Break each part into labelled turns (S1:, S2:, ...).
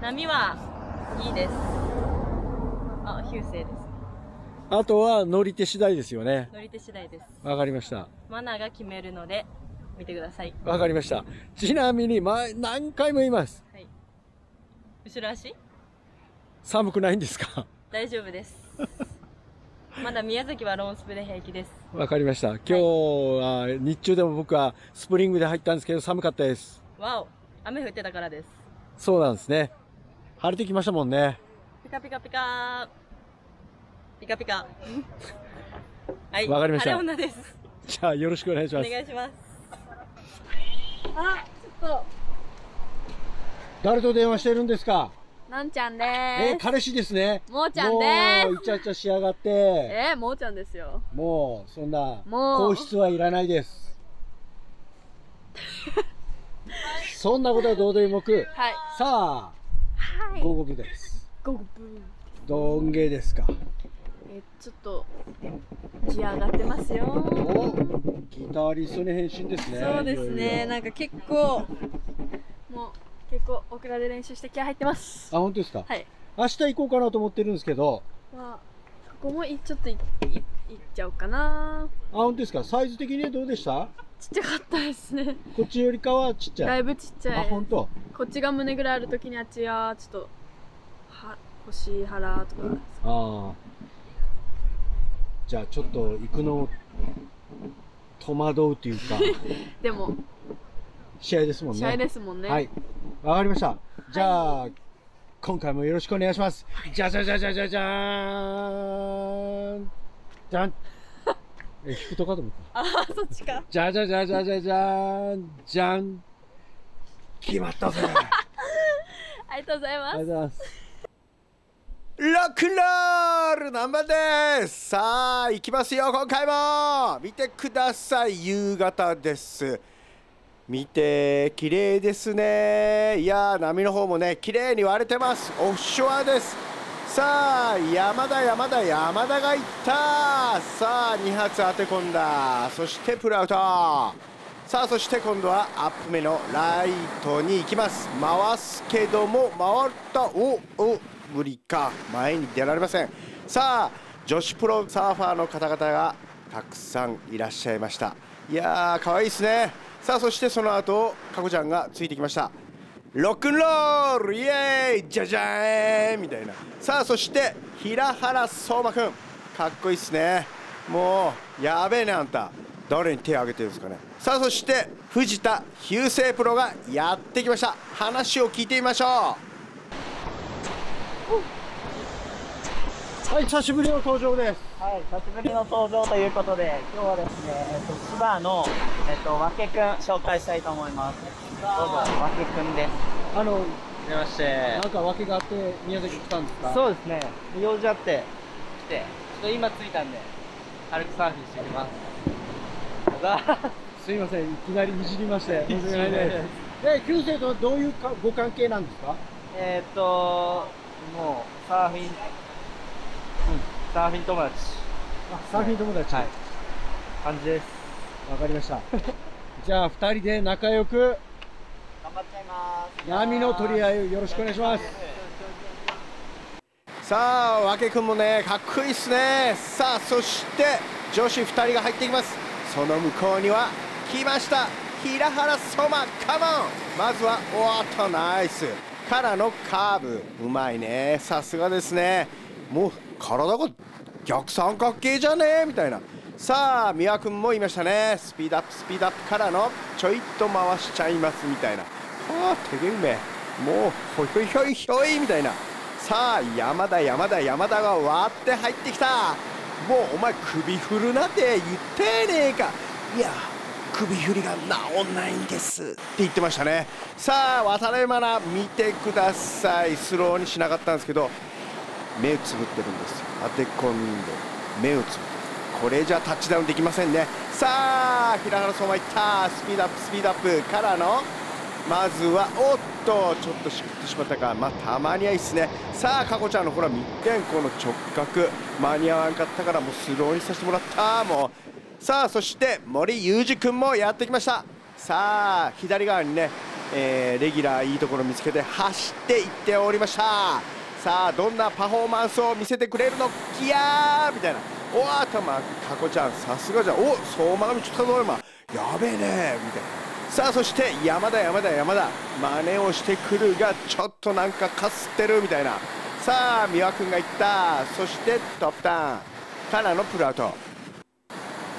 S1: 波はいいですあ修正です
S2: あとは乗り手次第ですよね。
S1: 乗り手次第です
S2: わかりました。
S1: マナーが決めるので見てください
S2: わかりました。ちなみに、前、何回も言います。
S1: はい後ろ足？
S2: 寒くないんですか？
S1: 大丈夫ですまだ宮崎はローンスプで平気です
S2: わかりました。今日は日中でも僕はスプリングで入ったんですけど寒かったです。
S1: わお雨降ってたからです
S2: そうなんですね。晴れてきましたもんね。
S1: ピカピカピカピカピカ はい
S2: わかりました
S1: 晴れ女です
S2: じゃあよろしくお願いし
S1: お
S2: ます。
S1: 願いしますあちょっと
S2: 誰と電話してるんですか？
S3: なんちゃんで
S2: え
S3: ーす。
S2: 彼氏ですね。
S3: もーちゃんです
S2: もうイチャイチャしやがって。
S3: えー、もーちゃんですよ。
S2: もうそんな
S3: もう
S2: 皇室はいらないです。そんなことはどうでもよく、
S3: はい。
S2: さあ、
S3: はい。
S2: 午後部です。
S3: ゴーブー。
S2: どんげですか？
S3: え、ちょっと、ギア上がってますよ。
S2: お、ギタリストに変身ですね。
S3: そうです
S2: いろい
S3: ね。
S2: ろ
S3: なんか結構、もう、結構、オクラで練習して気合入ってます。
S2: あ、本当ですか？
S3: はい。
S2: 明日行こうかなと思ってるんですけど、
S3: まあ、そこもいちょっといいいっちゃおうかな。
S2: あ、本当ですか？サイズ的にはどうでした？
S3: ちっちゃかったですね。
S2: こっちよりかはちっちゃい。
S3: だいぶちっちゃ
S2: あ、
S3: い。
S2: 本当？
S3: こっちが胸ぐらいあるときにあっちは、ちょっと、は、腰腹とか。
S2: ああ。じゃあちょっと行くの戸惑うというか、
S3: でも、
S2: 試合ですもんね。
S3: 試合ですもんね。
S2: はい。わかりました。じゃあ、今回もよろしくお願いします。じゃじゃじゃじゃじゃじゃーん。じゃん。え、弾くとかと思った。
S3: あー、そっちか。
S2: じゃじゃじゃじゃじゃじゃーん。じゃん。決まったぜ。
S3: ありがとうございます
S2: ありがとう。ございます。
S4: ロックンロール南蛮ですさあ行きますよ今回も見てください夕方です見て綺麗ですねいやー波の方もね綺麗に割れてますオフショアですさあ山田山田山田がいった。さあ2発当て込んだ。そしてプルアウト。さあそして今度はアップ目のライトに行きます。回すけども回った。おお無理か。前に出られません。さあ女子プロサーファーの方々がたくさんいらっしゃいました。いやー可愛いですね。さあそしてその後かこちゃんがついてきました。ロックンロールイエーイじゃじゃーんみたいな。さあそして平原相馬くん。かっこいいっすね。もうやべえねあんた。誰に手を挙げてるんですかね。さあそして藤田雄星プロがやってきました。話を聞いてみましょ
S2: はい、久しぶりの登場です。
S5: はい、久しぶりの登場ということで、今日はですね、えっと、千葉の、えっと、わけくん紹介したいと思います。どうぞ、わけくんです。
S2: あの、
S5: はじめまして
S2: なんか訳があって宮崎来たんですか？
S5: そうですね、用事あって来て、ちょっと今着いたんで、軽くサーフィンしてきます。あ
S2: すいません、いきなりいじりまして、申し訳ないです。え、旧姓とはどういうかご関係なんですか？
S5: えっと、もう、サーフィン、うん、サーフィン友達、
S2: あ、サーフィン友達。
S5: はい感じです。
S2: わかりました。じゃあ、二人で仲良く。波の取り合いをよろしくお願いします。
S4: うさあ和気くんもねかっこいいっすね。さあそして女子2人が入っていきます。その向こうには来ました。平原相馬カモン。まずはおっとナイス。からのカーブ。うまいね。さすがですね。もう体が逆三角形じゃね？みたいな。さあ三輪君も言いましたね。スピードアップスピードアップからのちょいと回しちゃいます。みたいなあー手げうめもうほいほいほいほいみたいな。さあ山田山田山田が割って入ってきた。もうお前首振るなって言ってねえか。いや首振りが治んないんです。って言ってましたね。さあ渡辺愛菜見てください。スローにしなかったんですけど目をつぶってるんです。当て込んで目をつぶってこれじゃタッチダウンできませんね。さあ平原相馬いった。スピードアップスピードアップからのまずはおっとちょっとしくってしまったか。まあたまにはいいっすね。さあかこちゃんのほら見てんこの直角。間に合わんかったからもうスローにさせてもらったも。うさあそして森裕二君もやってきました。さあ左側にねえーレギュラーいいところ見つけて走っていっておりました。さあどんなパフォーマンスを見せてくれるのキヤーみたいな。おー頭かこちゃんさすがじゃん。お相馬が見つったぞ今。やべえねみたいな。さあそして山田山田山田。真似をしてくるがちょっとなんかかすってるみたいな。さあ三輪君がいった。そしてトップターン。からのプルアウト。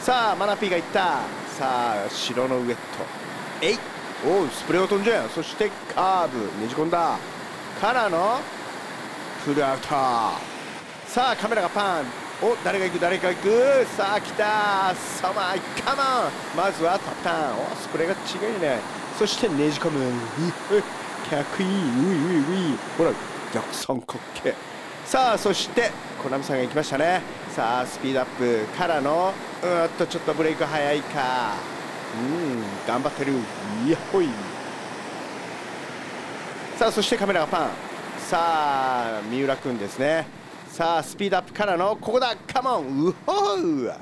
S4: さあマナピーがいった。さあ城のウエット。えいおうスプレーを飛んじゃうそしてカーブ。ねじ込んだ。からのフルアウト。さあカメラがパン。お誰が行く？誰が行く？さあ来た。サマーカモンまずはトップタン。おスプレーが違いね。そしてねじ込む。うっかっこいい。ういういうい。ほら逆三角形。さあそしてコナミさんが行きましたね。さあスピードアップからのうーっとちょっとブレイク早いか。うん頑張ってる。いやほい。さあそしてカメラがパン。さあ三浦君ですね。さあスピードアップからのここだカモンうほう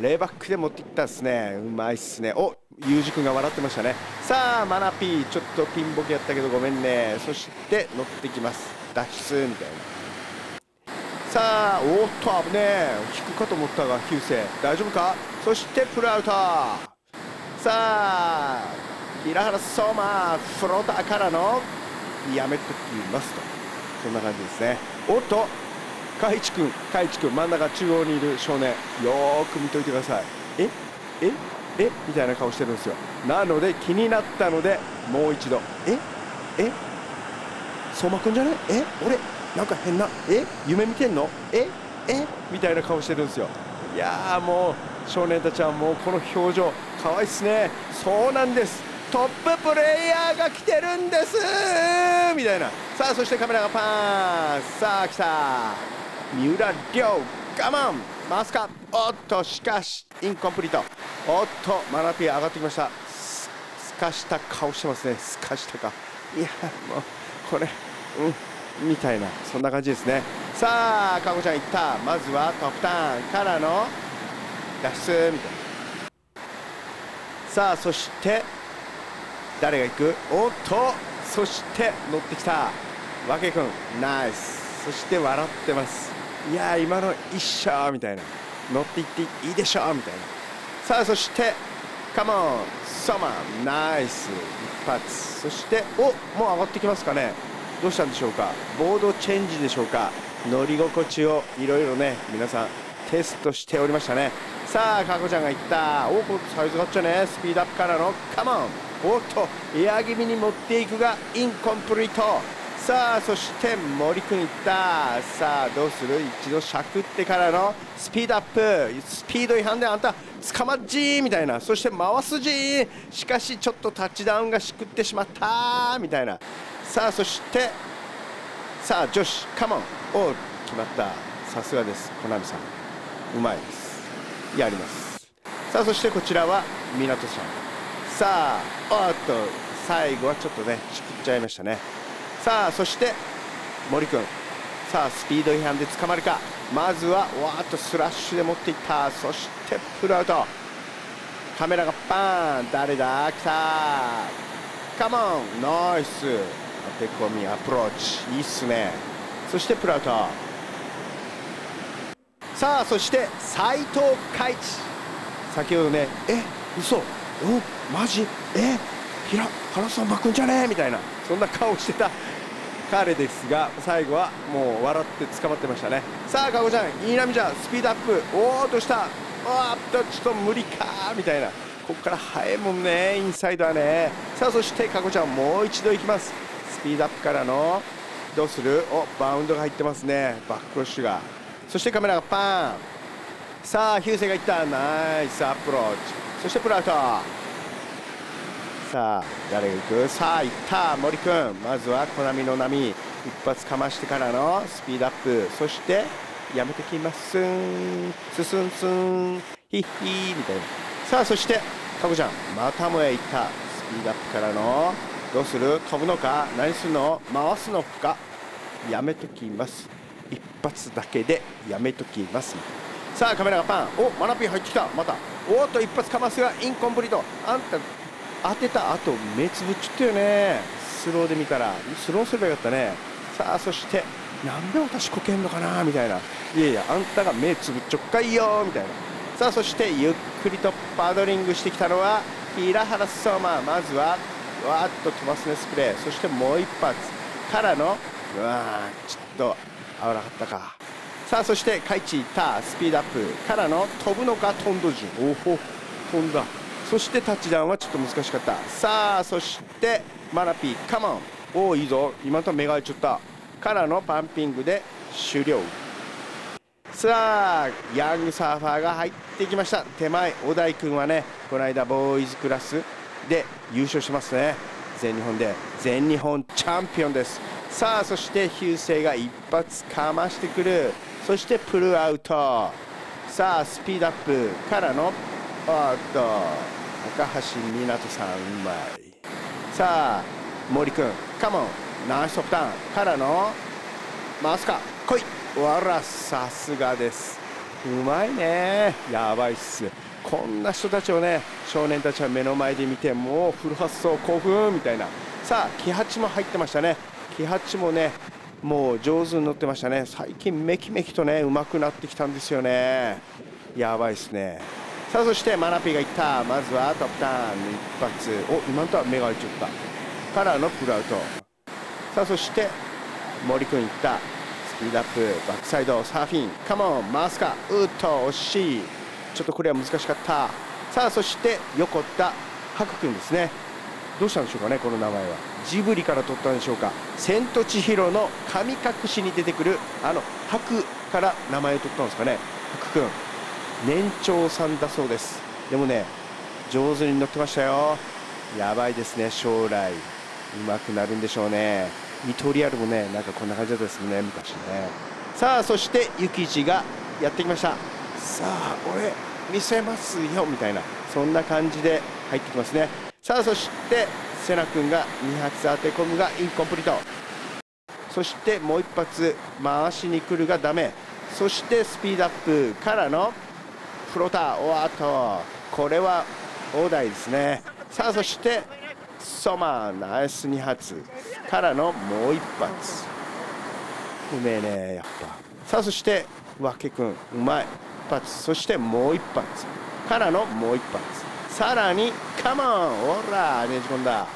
S4: レイバックで持っていったっすね。うまいっすね。おユージ君が笑ってましたね。さあマナピーちょっとピンボケやったけどごめんね。そして乗ってきます。脱出みたいな。さあおっと危ねえ。引くかと思ったがヒューセ大丈夫か？そしてプルアウト。さあ平原相馬フローターからのやめときますと。そんな感じですね。おっと海一君海一君真ん中中央にいる少年よーく見といてください。え？え？え？みたいな顔してるんですよ。なので気になったのでもう一度え？え？相馬くんじゃねえ？俺なんか変なえ？夢見てんの？え？え？みたいな顔してるんですよ。いやーもう少年たちはもうこの表情可愛いっすね。そうなんです。トッププレイヤーが来てるんです。みたいな。さあそしてカメラがパーン。さあ来た。三浦亮我慢。回すかおっとしかしインコンプリート。おっとマナピー上がってきました。すかした顔してますね。すかしたか。いやもうこれうんみたいな。そんな感じですね。さあかこちゃんいった。まずはトップターンからの脱出みたいな。さあそして誰が行く？おっとそして乗ってきた。わけくん。ナイス。そして笑ってます。いや今の一緒みたいな。乗っていっていいでしょみたいな。さあそしてカモンサマーナイス一発。そしておもう上がってきますかね。どうしたんでしょうか。ボードチェンジでしょうか。乗り心地をいろいろね皆さんテストしておりましたね。さあかこちゃんがいった。おこサイズがっちゃね。スピードアップからのカモンおっとエア気味に持っていくがインコンプリートさあそして森くんいった。さあどうする？一度しゃくってからのスピードアップ。スピード違反であんた捕まっじーみたいな。そして回すじー。しかしちょっとタッチダウンがしくってしまったみたいな。さあそしてさあ女子カモン。お決まった。さすがです。コナミさん。うまいです。やります。さあそしてこちらは湊さん。さあおっと。最後はちょっとねしくっちゃいましたね。さあそして森君さあスピード違反で捕まるか。まずはわーっとスラッシュで持っていった。そしてプルアウト。カメラがバーン。誰だ？来た。カモン。ナイス。当て込みアプローチ。いいっすね。そしてプルアウト。さあそして斉藤海一先ほどねえ嘘。おマジ？え平原さんバくんじゃね？えみたいな。そんな顔してた。彼ですが最後はもう笑って捕まってましたね。さあかごちゃんいい波じゃんスピードアップ。おおどうした。おっとちょっと無理かみたいな。ここから速いもんねインサイドはね。さあそしてかごちゃんもう一度いきます。スピードアップからのどうする？おバウンドが入ってますね。バックロッシュが。そしてカメラがパン。さあヒューセがいった。ナイスアプローチ。そしてプラウトさあ誰が行く？さあ行った。森くん。まずはコナミの波。一発かましてからのスピードアップ。そしてやめてきます。んススンスン。ヒッヒー。みたいな。さあそしてカコちゃん。またもや行った。スピードアップからの。どうする？飛ぶのか？何するの？回すのか？やめときます。一発だけでやめときます。さあカメラがパン。おマナピー入ってきた。また。おっと一発かますがインコンプリート。あんた当てた後目つぶっちゃったよね。スローで見たら。スローすればよかったね。さあそしてなんで私こけんのかなみたいな。いやいやあんたが目つぶっちょっかいよみたいな。さあそしてゆっくりとパドリングしてきたのは平原相馬。まずはわーっと飛ばすねスプレー。そしてもう一発。からのうわーちょっと合わなかったか。さあそしてカイチタースピードアップ。からの飛ぶのかトンドジン。おほ飛んだ。そしてタッチダウンはちょっと難しかった。さあそしてマナピーカモン。おおいいぞ。今と目が開いちゃった。からのパンピングで終了。さあヤングサーファーが入ってきました。手前小田井君はねこの間ボーイズクラスで優勝してますね。全日本で全日本チャンピオンです。さあそしてヒューセイが一発かましてくる。そしてプルアウト。さあスピードアップ。からのおっと高橋湊さんうまい。さあ森君カモンナイストップダウン。からの回すか。来い。わらさすがです。うまいね。やばいっす。こんな人たちをね少年たちは目の前で見てもうフル発想興奮みたいな。さあ木八も入ってましたね。木八もねもう上手に乗ってましたね。最近めきめきとね上手くなってきたんですよね。やばいっすね。さあそしてマナピーがいった。まずはトップターン一発お今のとは目が開いちゃった。からのプルアウト。さあそして森君いった。スピードアップ。バックサイドサーフィン。カモン回すかうっと惜しい。ちょっとこれは難しかった。さあそして横田白君ですね。どうしたんでしょうかねこの名前は。ジブリから取ったんでしょうか「千と千尋の神隠し」に出てくるあの白から名前を取ったんですかね。白君年長さんだそうです。でもね上手に乗ってましたよ。やばいですね将来。上手くなるんでしょうね。ミトリアルもね。なんかこんな感じだったですね昔ね。さあそしてユキジがやってきました。さあ俺見せますよ。みたいな。そんな感じで入ってきますね。さあそしてセナ君が2発当て込むがインコンプリート。そしてもう一発回しに来るがダメ。そしてスピードアップからのフローターおっとこれは大台ですね。さあそしてソマーナイス2発からのもう一発。うめえねやっぱ。さあそしてわけくんうまい。一発。そしてもう一発からのもう一発。さらにカモン。ほらねじ込んだ。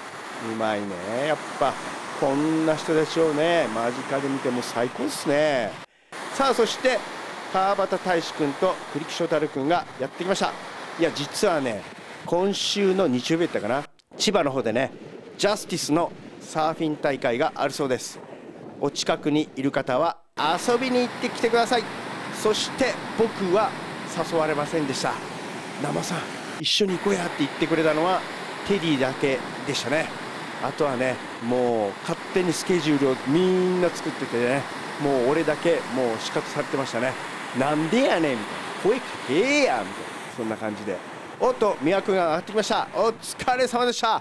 S4: うまいねやっぱ。こんな人たちをね間近で見ても最高ですね。さあそして川端大志君と栗木翔太郎君がやってきました。いや実はね今週の日曜日やったかな。千葉の方でねジャスティスのサーフィン大会があるそうです。お近くにいる方は遊びに行ってきてください。そして僕は誘われませんでした。生さん一緒に行こうやって言ってくれたのはテディだけでしたね。あとはねもう勝手にスケジュールをみんな作っててね。もう俺だけもう仕方されてましたね。なんでやねんみたいな。声かけやみたいな。そんな感じで。おっと三輪君が上がってきました。お疲れ様でした。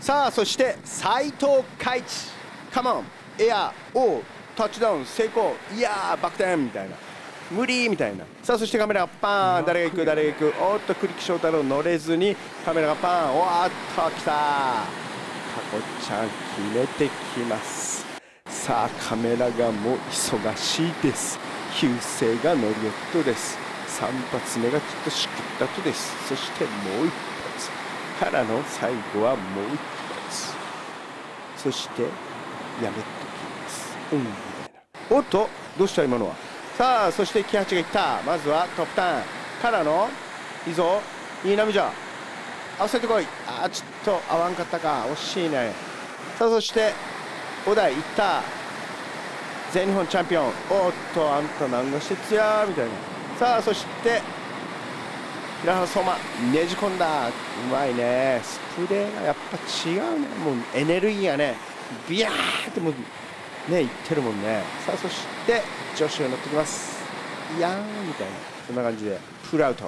S4: さあそして斉藤海地。カモンエアおタッチダウン成功。いやーバク転みたいな。無理みたいな。さあそしてカメラがパーン。誰が行く？誰が行く？おっと栗木翔太郎乗れずに。カメラがパーン。おーっと来たタコちゃん決めてきますさあカメラがもう忙しいです。旧姓がノリオットです。3発目がきっとしくったとです。そしてもう1発。からの最後はもう1発。そしてやめときます。うん。おっとどうした今のは？さあそして木八がいった。まずはトップターン。からのいいぞ。いい波じゃ。合わせてこい。あーちょっと合わんかったか。惜しいね。さあそして小田いった。全日本チャンピオンおっとあんた何がしてつやみたいな。さあそして平原相馬ねじ込んだ。うまいね。スプレーがやっぱ違うね。もうエネルギーがねビヤーってもうねいってるもんね。さあそして女子が乗ってきます。いやーみたいな。そんな感じでフルアウト。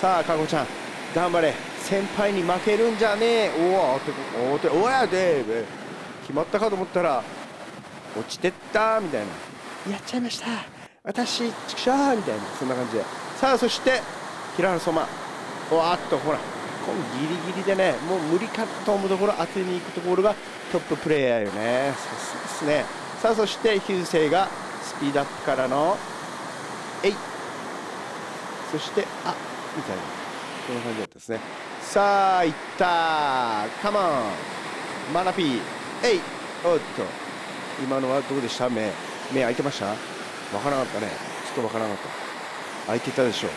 S4: さあかこちゃん。頑張れ。先輩に負けるんじゃねえ。おおっておおっておやで決まったかと思ったら落ちてったみたいな。やっちゃいました。私ちくしょうみたいな。そんな感じで。さあそして平原相馬おあっとほら。コンギリギリでねもう無理かと思うところ当てに行くところがトッププレーヤーよね。さすがですね。さあそしてヒューセイがスピードアップからのえい。そしてあみたいな。こんな感じだったですね。さあいったカモン。マナピー。えい。おっと。今のはどうでした？目目開いてました？わからなかったね。ちょっとわからなかった。開いてたでしょう。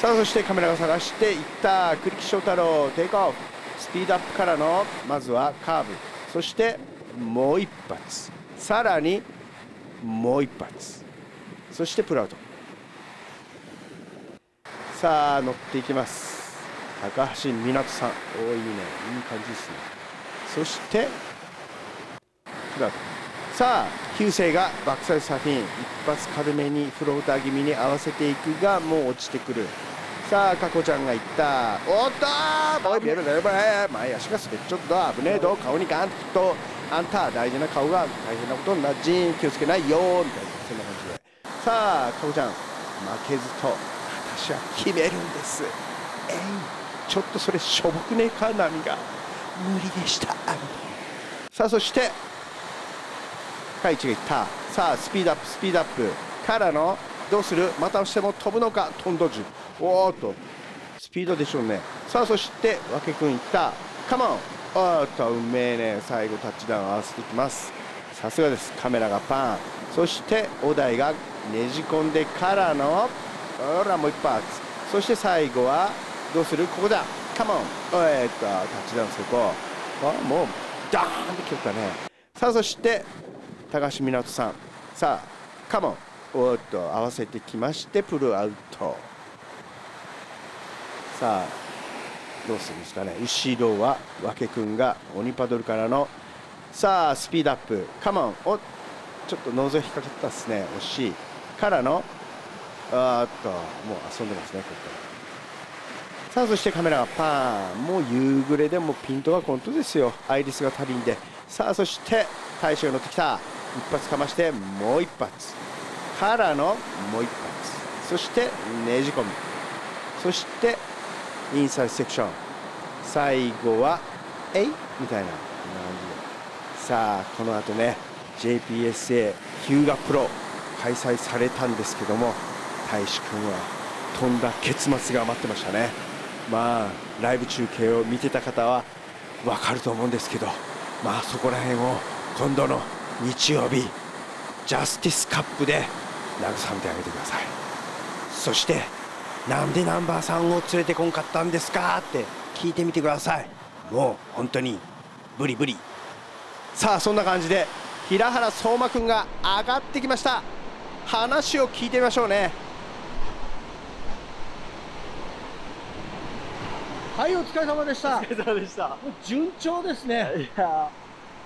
S4: さあそしてカメラが探していった。栗木翔太郎テイクオフ。スピードアップからのまずはカーブ。そしてもう一発。さらにもう一発。そしてプラウト。さあ乗っていきます。高橋湊さん。おおいいね。いい感じですね。そしてプラウト。さあヒューセイがバックサイドサフィン一発軽めにフローター気味に合わせていくがもう落ちてくるさあ、かこちゃんがいった。おっとーおい、見えるね、前足が滑っちゃった。危ねえど、顔にガンと、あんた、大事な顔が大変なことになっじん、気をつけないよみたいな、そんな感じで。さあ、かこちゃん、負けずと、私は決めるんです。えい、ちょっとそれ、しょぼくねえか、波が。無理でした。さあ、そして、カイチがいった。さあ、スピードアップ、スピードアップ。からの、どうする？またしても飛ぶのか、トンドジュ。おーっと。スピードでしょうね。さあそして和気くんいった。カモン。おーっとうめえね。最後タッチダウン合わせていきます。さすがです。カメラがパン。そして小田井がねじ込んでからのほらもう一発。そして最後はどうする？ここだ。カモン。えっとタッチダウン成功。あもうダーンって切ったね。さあそして高橋湊さん。さあカモン。おっと合わせてきましてプルアウト。さあどうするんですかね。後ろは和気くんが鬼パドルからのさあスピードアップ。 come on。おちょっとノーズ引っ掛かったですね。惜しい。からのあーっともう遊んでますねここから。さあそしてカメラがパーン。もう夕暮れでもピントがコントですよ。アイリスが足りんで。さあそして大将が乗ってきた。一発かましてもう一発。からのもう一発。そしてねじ込み。そしてインサイドセクション。最後はえいみたいな感じで。さあこの後ね JPSA ヒューガプロ開催されたんですけども大志くんは飛んだ結末が待ってましたね。まあライブ中継を見てた方は分かると思うんですけどまあそこら辺を今度の日曜日ジャスティスカップで慰めてあげてください。そしてなんでナンバーさんを連れてこんかったんですかって聞いてみてください。もう本当にブリブリ。さあそんな感じで平原相馬くんが上がってきました。話を聞いてみましょうね。
S2: はいお疲れ様でした。
S6: お疲れ様でした。
S2: 順調ですね。
S6: いや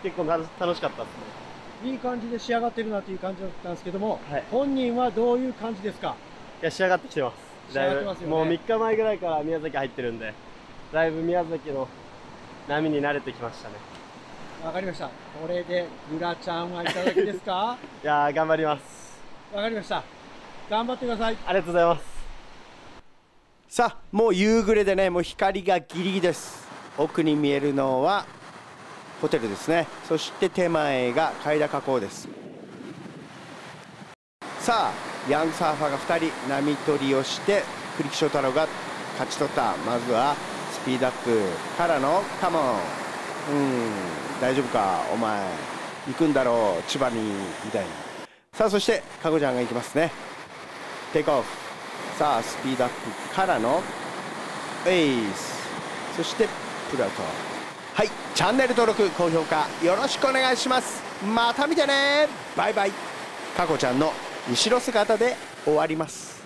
S6: ー結構な楽しかったですね。
S2: いい感じで仕上がってるなという感じだったんですけども、
S6: はい
S2: 本人はどういう感じですか？
S6: いや、仕上がってきてます。
S2: 仕上がってますよね
S6: だいぶもう3日前ぐらいから宮崎入ってるんで、だいぶ宮崎の波に慣れてきましたね。
S2: わかりましたこれでグラちゃんはいただきですか？
S6: いやー、頑張ります。
S2: わかりました頑張ってください
S6: ありがとうございます。
S4: さあもう夕暮れでねもう光がギリギリです奥に見えるのはホテルですね。そして手前が海田河口です。さあヤングサーファーが2人波取りをして栗木翔太郎が勝ち取った。まずはスピードアップからのカモン。うん大丈夫かお前。行くんだろう千葉にみたいな。さあそしてかこちゃんが行きますね。テイクオフ。さあスピードアップからのエイス。そしてプラウトはいチャンネル登録高評価よろしくお願いします。また見てね。バイバイ。かこちゃんの後ろ姿で終わります。